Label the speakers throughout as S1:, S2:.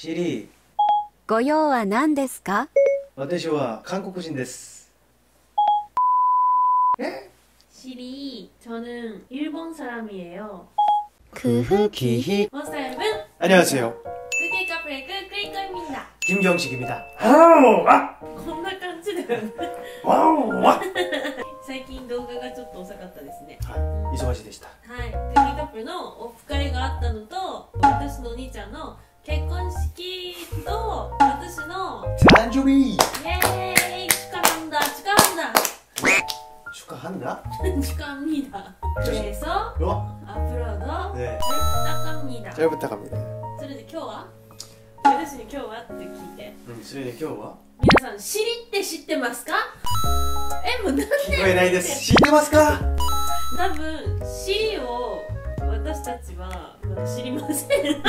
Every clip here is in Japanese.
S1: 시리
S2: ご用は何ですか
S1: 私は韓国人です。
S3: 시리, 저는 일본 사람이에요.
S1: 크흐기히
S3: 원스 여러분,
S1: 안녕하세요.
S3: 크게 카프레 크 크리커입니다.
S1: 김경식입니다. 아우, 아,
S3: こんな感じだよね。
S1: 와우, 와.
S3: 最近動画がちょっと遅かったですね。
S1: 아, 이소아시でした.
S3: はい。クッキーカップルのオフ会があったのと、私のお兄ちゃんの 結婚式と、私の、
S1: 잔주비
S3: イエーイ축하한다 축하한다
S1: 축하한다.
S3: 축하합니다. 그래서
S1: 와,
S3: 앞으로도
S1: 네,
S3: 부탁합니다.
S1: 잘 부탁합니다.
S3: それで今日は私に今日はって聞いて
S1: 음, 수련이今日は
S3: 皆さんシリって知ってますかえもうなんで
S1: 聞こえないです。知ってますか？
S3: 多分シリを 私たちはまだ知りません。わ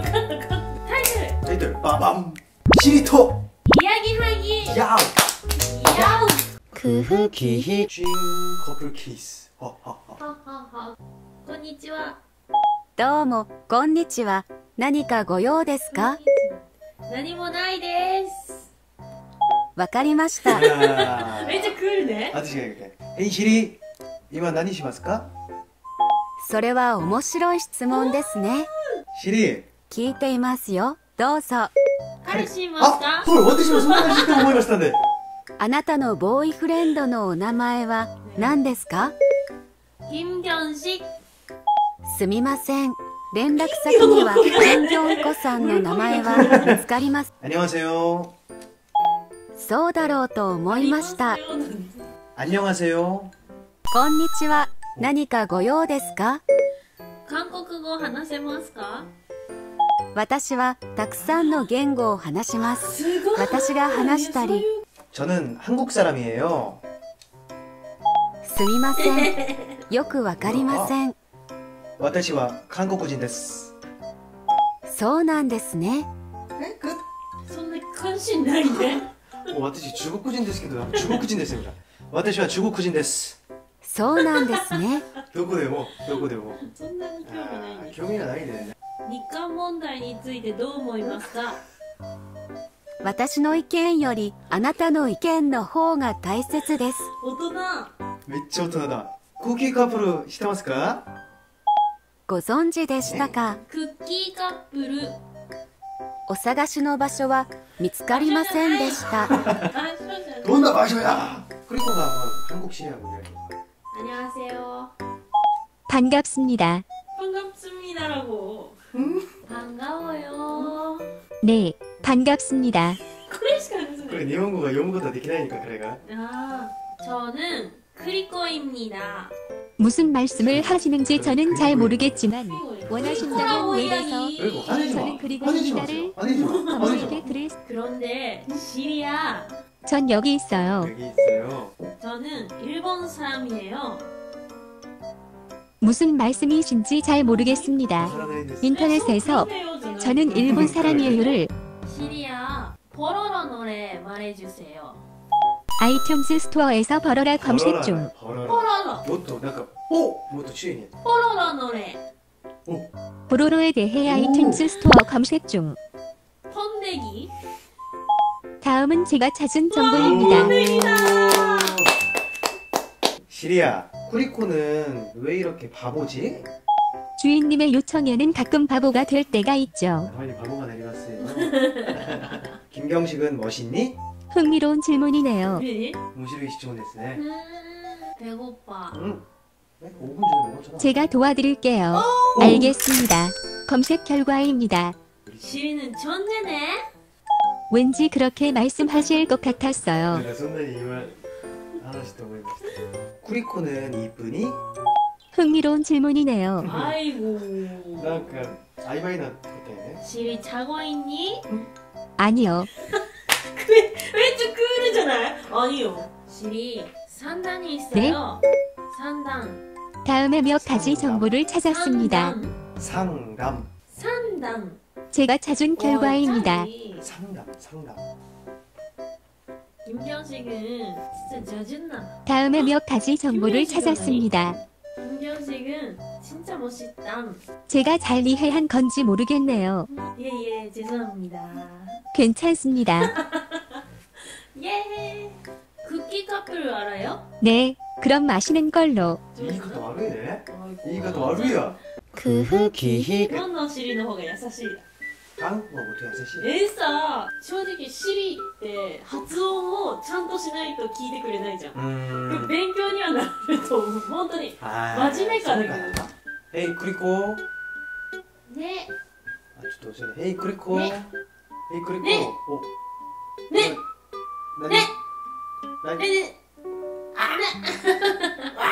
S3: かんなかったタイトル
S1: タイトルババン。シリと
S3: イヤギハギ。
S1: ヤウ。
S3: ヤ
S2: くふき
S1: キヒチンコプルキス。ははは。
S3: ウは。ははこんにちは。
S2: どうもこんにちは。何かご用ですか？
S3: 何もないです。
S2: わかりました。
S1: あ
S3: めっちゃクールね。
S1: 私が言う。け。えいシリ、今何しますか？
S2: それは面白い質問ですね
S1: シリ。
S2: 聞いていますよどうぞ
S3: 彼氏います
S1: あ
S3: か、
S1: そう私もそんな感じと思いましたね。
S2: あなたのボーイフレンドのお名前は何ですか
S3: 金ンシ
S2: すみません連絡先には金京子さんの名前は見つかります
S1: 안녕하세요.
S2: そうだろうと思いました。
S1: 안녕하세요.
S2: こんにちは。 何かご用ですか
S3: 韓国語話せますか
S2: 私はたくさんの言語を話します。
S3: すごい
S2: 私が話したり、
S1: 저는 한국 사람이에요.
S2: すみません。よくわかりません。
S1: 私は 한국인 です.
S2: そうなんですね。
S1: え、く
S3: そんな関心ないね
S1: 私中国人ですけど、中国人ですよ。私は中国人です。
S2: そうなんですね。
S1: どこでも、どこでも。
S3: そんなに興味ないんです
S1: 興味がないね。
S3: 日韓問題についてどう思いますか？
S2: 私の意見よりあなたの意見の方が大切です。
S3: 大人
S1: めっちゃ大人だ。クッキーカップル知ってますか？
S2: ご存知でしたか？
S3: クッキーカップル
S2: お探しの場所は見つかりませんでした。
S3: あそうじゃない
S1: どんな場所や？クリコが韓国シリアムで。
S3: 안녕하세요
S4: 반갑습니다.
S3: 반갑습니다라고 반가워요
S4: 네, 반갑습니다.
S3: これしか話せない
S1: これ日本語が読むことはできないのか、彼が。
S3: 아 저는 크리코입니다
S4: 무슨 말씀을 하시는지 저는 잘 모르겠지만 원하신다면
S3: 코라오
S4: 외래서
S3: 이야기.
S1: 그리고 화내지 마.
S4: 저는 그리고
S1: 화내지
S4: 이날을
S1: 마세요. 화내지 마. 화내지 마.
S4: 검색에 글을
S3: 그런데 시리아
S4: 전 여기 있어요.
S1: 여기 있어요.
S3: 저는 1번 사람이에요.
S4: 무슨 말씀이신지 잘 모르겠습니다. 인터넷에서
S3: 네,
S4: 저는 일본 사람이에요를
S3: 시리아 버러러 노래 말해주세요.
S4: 아이튠즈 스토어에서 버러라 검색 중.
S3: 버러러.
S1: 뭐또 약간 오, 뭐또 취인이.
S3: 버러러 노래. 오.
S4: 보로로에 대해 아이튠즈 스토어 검색 중.
S3: 펀내기.
S4: 다음은 제가 찾은 정보입니다.
S1: 시리아, 쿠리코는 왜 이렇게 바보지?
S4: 주인님의 요청에는 가끔 바보가 될 때가 있죠.
S1: 빨리 바보가 내려갔어요. 김경식은 멋있니?
S4: 흥미로운 질문이네요.
S1: 시청 됐네.
S3: 음 배고파
S1: 응. 네? 5분 전에 먹었잖아.
S4: 제가 도와드릴게요. 알겠습니다. 검색 결과입니다.
S3: 시리는 천재네
S4: 왠지 그렇게 말씀하실 것 같았어요.
S1: 네, 선배님을 하나씩 구리코는 이쁘니?
S4: 흥미로운 질문이네요.
S3: 아이고.
S1: 나그 아이바이나 그때.
S3: 집이 자고 있니?
S4: 아니요.
S3: 왜, 왜쭉 그러잖아요? 아니요. 집이 산단이 네? 있어요. 네? 산단.
S4: 다음에 몇 가지 정보를 찾았습니다.
S3: 상담.
S1: 상담.
S3: 산담.
S4: 제가 찾은 결과입니다.
S3: 와, 짱이.
S1: 상담 상담
S3: 김경식은 진짜 짜증나
S4: 다음에 몇 가지 정보를 찾았습니다.
S3: 경식은 진짜 멋있다.
S4: 제가 잘 이해한 건지 모르겠네요.
S3: 예예 죄송합니다.
S4: 괜찮습니다.
S3: 예. 쿠키 커플 알아요?
S4: 네, 그럼 마시는 걸로.
S1: 言い方悪いね
S3: 아이고.
S1: 言い方悪いや
S2: 空腹
S1: キヒ
S3: どんどん尻の方が優しい。
S1: 韓国語と優しい
S3: えーさ正直尻って発音をちゃんとしないと聞いてくれないじゃ
S1: ん。
S3: 勉強にはなると思う。本当に。
S1: はい。
S3: 真面目かだけど
S1: そうか。ヘイクリコ
S3: ね。
S1: あちょっと教えて。ヘイクリコ
S3: ね。
S1: ヘイクリコ
S3: ね。
S1: お。
S3: ね。
S1: 何？
S3: ね。
S1: 何？
S3: ね